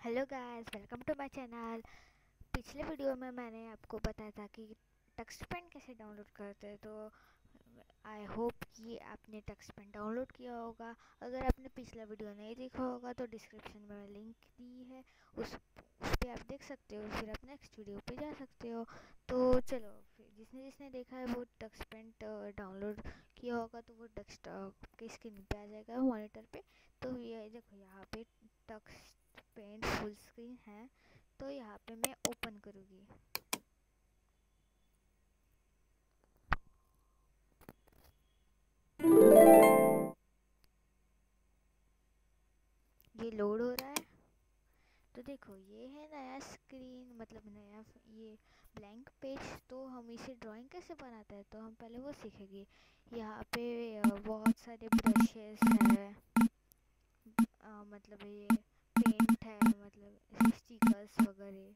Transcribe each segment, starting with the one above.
Hello guys welcome to my channel पिछले video में मैंने आपको बताया था कि टक्स पेन कैसे डाउनलोड करते हैं तो आई होप कि आपने टक्स पेन डाउनलोड किया होगा। अगर आपने पिछला वीडियो नहीं देखा होगा तो डिस्क्रिप्शन में लिंक दी है। उस उस पर आप देख सकते हो, फिर आप नेक्स्ट वीडियो पे जा सकते हो। तो चलो, फिर जिसने जिसने देखा है, वो टक्स पेंट डाउनलोड किया होगा तो वो डेस्कटॉप की स्क्रीन पे आ जाएगा मॉनिटर पे। तो ये देखो, यहाँ पे टक्स पेंट फुल स्क्रीन है तो यहाँ पे मैं ओपन करूँगी। ये लोड हो रहा है। तो देखो, ये है नया स्क्रीन मतलब नया ये ब्लैंक पेज तो हम इसे ड्राइंग कैसे बनाते हैं? तो हम पहले वो सीखेंगे। यहाँ पे बहुत सारे ब्रशेस है। मतलब ये पेंट है मतलब स्टिकर्स वगैरह।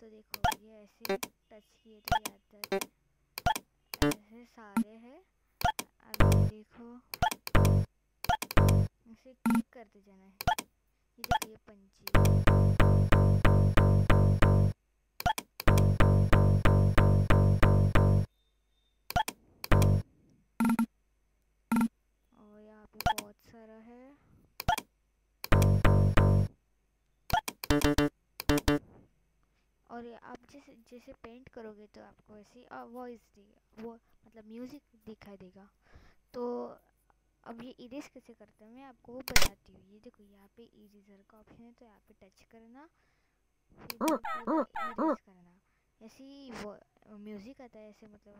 तो देखो, ये ऐसे टच किए तो ये आता है ऐसे सारे हैं। अब देखो, इसे क्लिक करते जाना है। ये देखिए पंची और आप जैसे जैसे पेंट करोगे तो आपको ऐसी वॉइस देगा वो मतलब म्यूज़िक दिखाई देगा। तो अब ये इरेज कैसे करते हैं? मैं आपको वो बताती हूँ। ये देखो यहाँ पे इरेजर का ऑप्शन है तो यहाँ पे टच करना फिर इरेज करना। ऐसे ही वो म्यूज़िक आता है ऐसे मतलब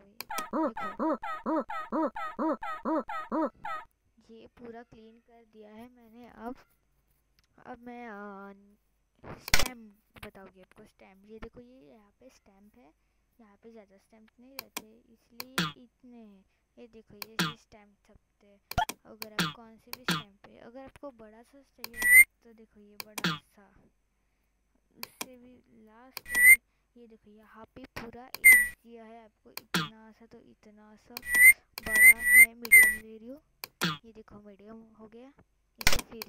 ये पूरा क्लीन कर दिया है मैंने अब। अब मैं बताऊँगी आपको स्टैम्प ये देखो, ये यहाँ पे स्टैम्प है। यहाँ पे ज़्यादा स्टैम्प नहीं रहते, इसलिए इतने हैं। ये देखो, ये स्टैम्प हैं। अगर आप कौन से भी स्टैम्प पे, अगर आपको बड़ा सा चाहिए तो देखो ये बड़ा सा। उससे भी लास्ट ये देखो, यहाँ पे पूरा दिया है आपको। इतना सा तो इतना सा बड़ा मैं मीडियम ले रही हूँ। ये देखो मीडियम हो गया। इसे फिर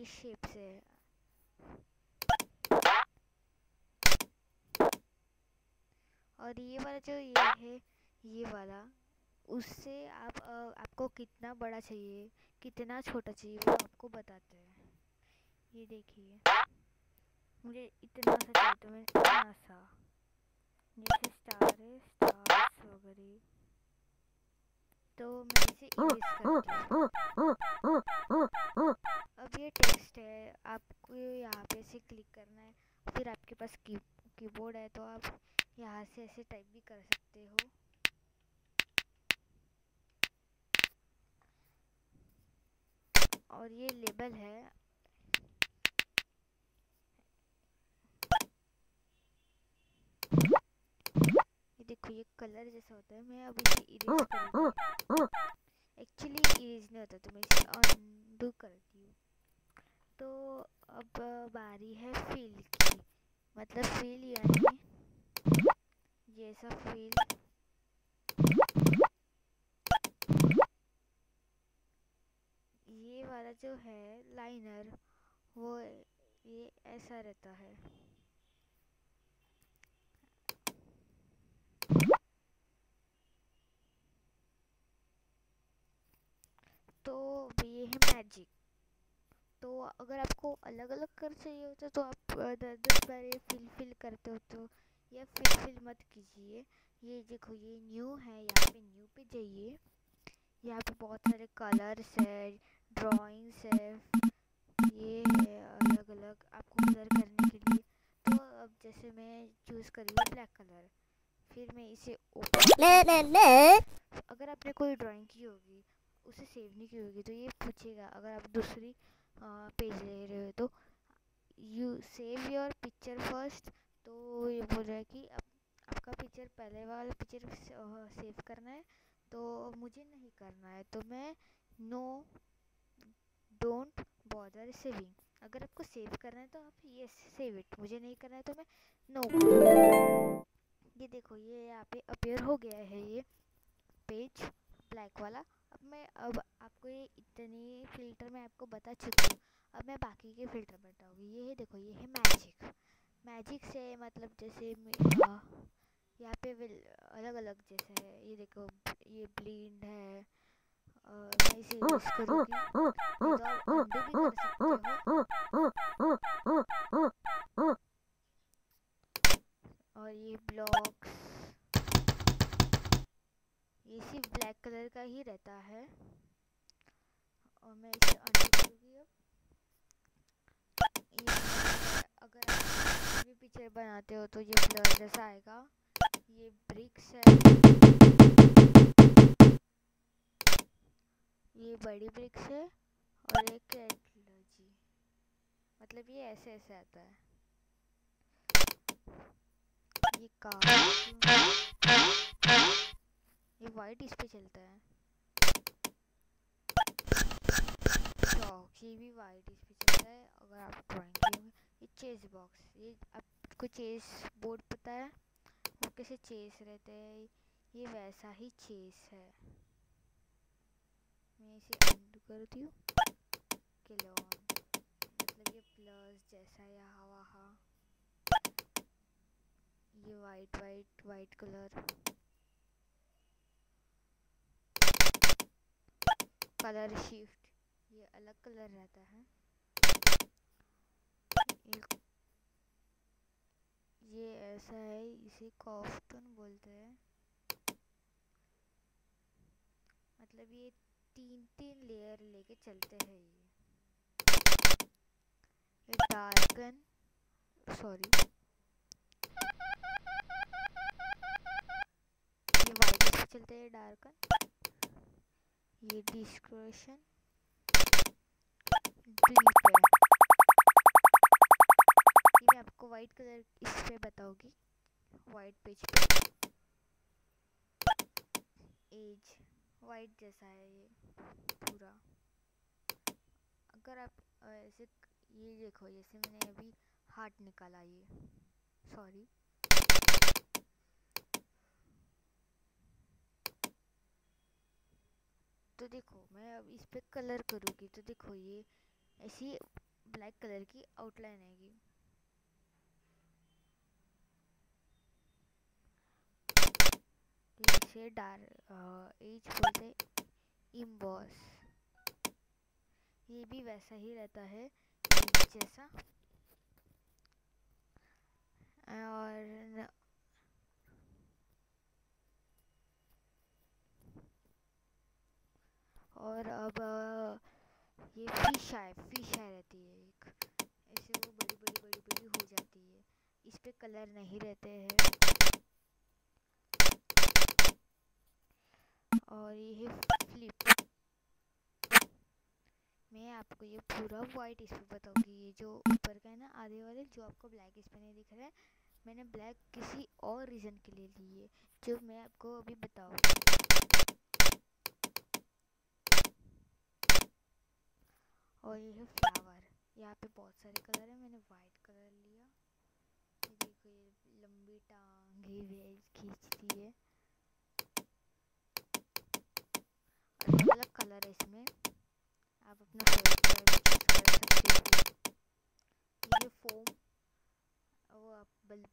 ये शेप से और ये वाला जो ये है ये वाला उससे आप आ, आपको कितना बड़ा चाहिए कितना छोटा चाहिए वो आपको बताते हैं। ये देखिए। मुझे इतना सा चाहिए तो मैं इतना सा। जैसे स्टार है स्टार्स वगैरह। तो मैं इसे अब ये टेक्स्ट है, आपको यहाँ पे ऐसे क्लिक करना है, फिर आपके पास की कीबोर्ड है तो आप यहाँ से ऐसे टाइप भी कर सकते हो। और ये लेबल है ये ये कलर जैसा होता है, मैं अब इसे इरेज करूँगी एक्चुअली इरेज नहीं होता तो मैं इसे अनडू करती हूँ। तो अब बारी है फील की। मतलब फील यानी ये ऐसा फील ये वाला जो है लाइनर वो ये ऐसा रहता है। तो ये है मैजिक तो अगर आपको अलग अलग कर चाहिए होता तो आप दस दस बार ये फिल फिल करते हो. तो ये फिल फिल मत कीजिए. ये देखो ये न्यू है यहाँ पे न्यू पे जाइए. यहाँ पे बहुत सारे कलर्स है ड्राइंग्स है. ये है अलग अलग आपको कलर करने के लिए. तो अब जैसे मैं चूज़ करूँगी ब्लैक कलर फिर मैं इसे ओपन अगर आपने कोई ड्राइंग की होगी उसे सेव नहीं की होगी तो ये पूछेगा अगर आप दूसरी पेज ले रहे हो तो you save your picture first तो ये बोल रहा है कि आप, आपका पिक्चर पहले वाला पिक्चर सेव करना है तो मुझे नहीं करना है तो मैं नो डोंट बॉदर सेविंग अगर आपको सेव करना है तो आप ये सेव इट मुझे नहीं करना है तो मैं नो no. ये देखो ये यहाँ पे अपेयर हो गया है ये पेज ब्लैक वाला. अब मैं, अब आपको ये इतनी फ़िल्टर मैं आपको बता चुकी हूँ। अब मैं बाकी के फ़िल्टर बताऊँगी। ये है, देखो, ये है मैजिक मैजिक से मतलब जैसे यहाँ पे अलग अलग जैसे है। ये देखो, ये ब्लिंड है करूँगी तो और ये ब्लॉक्स ये सिर्फ़ ब्लैक कलर का ही रहता है और मैं इसे अंडू करूँगी अब ये अगर आप भी पिक्चर बनाते हो तो ये ब्लर आएगा। ये ब्रिक्स है। ये बड़ी ब्रिक्स है और एक एटलर्जी मतलब ये ऐसे ऐसे आता है। ये ये वाइट इस पे चलता है। ये भी वाइट इस पे चलता है। अगर आप ड्राइंग ये चेस बॉक्स ये आपको चेस बोर्ड पता है? कैसे चेस रहते हैं, ये वैसा ही चेस है। मैं इसे करती हूँ। किलो मतलब ये प्लस जैसा यहाँ वहाँ ये white white white colour. Colour shift. ये अलग कलर रहता है। ऐसा है, इसे कॉफ्टन बोलते हैं। मतलब ये तीन तीन लेयर लेके चलते हैं ये। ये डार्कन सॉरी ये वाइट चलते हैं डार्कन ये डिस्क्रेशन डीप वाइट कलर इस पे बताऊँगी वाइट पेज पे एज वाइट जैसा है ये, पूरा। अगर आप ऐसे ये देखो, जैसे मैंने अभी हार्ट निकाला ये। सॉरी तो देखो, मैं अब इस पर कलर करूँगी। तो देखो, ये ऐसी ब्लैक कलर की आउटलाइन आएगी। इसे डार एज बोलते इम्बॉस। ये भी वैसा ही रहता है जैसा। और और अब ये फ़िश है फ़िश है रहती है एक। ऐसे वो बड़ी बड़ी बड़ी बड़ी हो जाती है। इस पे कलर नहीं रहते हैं। और ये है फ्लिप मैं आपको ये पूरा वाइट इस पर बताऊँगी। ये जो ऊपर का है ना, आधे वाले, जो आपको ब्लैक इस पर नहीं दिख रहा है, मैंने ब्लैक किसी और रीज़न के लिए ली है, जो मैं आपको अभी बताऊँगी। और ये है फ्लावर यहाँ पे बहुत सारे कलर है, मैंने वाइट कलर लिया। ये देखो, ये लंबी टांगे खींचती है अलग अलग कलर है इसमें। आप अपना कर सकते हो। ये फोम वो आप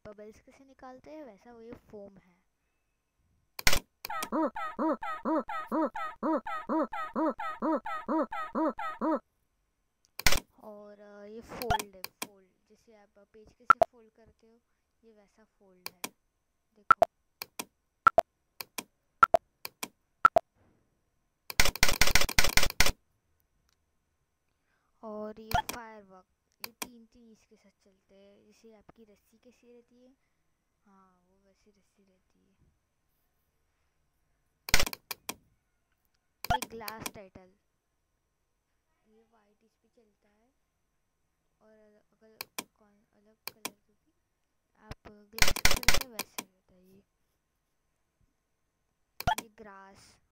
बबल्स कैसे निकालते हैं, वैसा वो ये फोम है। और ये फोल्ड है फोल्ड जैसे आप पेज कैसे फोल्ड करते हो, ये वैसा फोल्ड है। देखो। और ये फायर वर्क ये तीन तीन इसके साथ चलते हैं। जैसे आपकी रस्सी कैसी रहती है? हाँ वो वैसी रस्सी रहती है। ये ग्लास टाइटल ये वाइट इस पे चलता है। और अगर कौन, अलग कलर के भी, आप ग्लास कलर वैसे रहता है ये। ये ग्रास